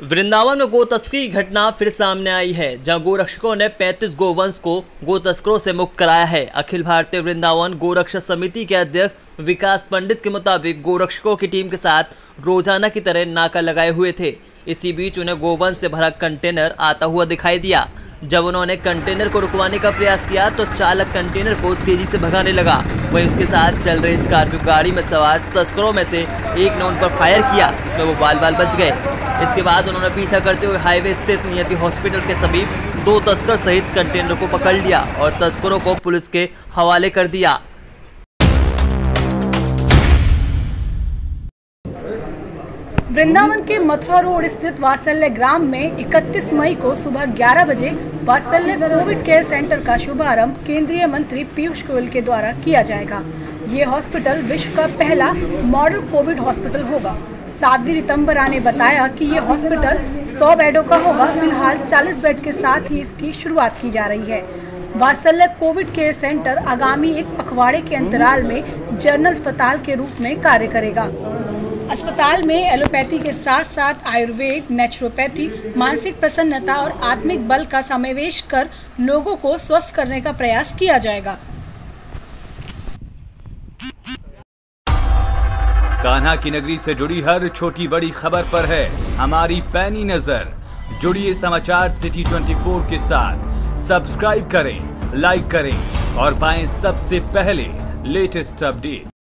वृंदावन में गो तस्करी की घटना फिर सामने आई है, जहाँ गोरक्षकों ने 35 गोवंश को गो तस्करों से मुक्त कराया है। अखिल भारतीय वृंदावन गोरक्षा समिति के अध्यक्ष विकास पंडित के मुताबिक गोरक्षकों की टीम के साथ रोज़ाना की तरह नाका लगाए हुए थे। इसी बीच उन्हें गोवंश से भरा कंटेनर आता हुआ दिखाई दिया। जब उन्होंने कंटेनर को रुकवाने का प्रयास किया तो चालक कंटेनर को तेज़ी से भगाने लगा। वहीं उसके साथ चल रही स्कॉर्पियो गाड़ी में सवार तस्करों में से एक ने उन पर फायर किया, जिसमें वो बाल बाल बच गए। इसके बाद उन्होंने पीछा करते हुए हाईवे स्थित नियति हॉस्पिटल के समीप दो तस्कर सहित कंटेनर को पकड़ लिया और तस्करों को पुलिस के हवाले कर दिया। वृंदावन के मथुरा रोड स्थित वात्सल्य ग्राम में 31 मई को सुबह 11 बजे वात्सल्य कोविड केयर सेंटर का शुभारंभ केंद्रीय मंत्री पीयूष गोयल के द्वारा किया जाएगा। ये हॉस्पिटल विश्व का पहला मॉडल कोविड हॉस्पिटल होगा। साध्वी रितम्बरा ने बताया कि ये हॉस्पिटल 100 बेडों का होगा। फ़िलहाल 40 बेड के साथ ही इसकी शुरुआत की जा रही है। वात्सल्य कोविड केयर सेंटर आगामी एक पखवाड़े के अंतराल में जनरल अस्पताल के रूप में कार्य करेगा। अस्पताल में एलोपैथी के साथ साथ आयुर्वेद, नेचुरोपैथी, मानसिक प्रसन्नता और आत्मिक बल का समावेश कर लोगों को स्वस्थ करने का प्रयास किया जाएगा। कान्हा की नगरी से जुड़ी हर छोटी बड़ी खबर पर है हमारी पैनी नज़र। जुड़िए समाचार सिटी 24 के साथ। सब्सक्राइब करें, लाइक करें और पाएँ सबसे पहले लेटेस्ट अपडेट।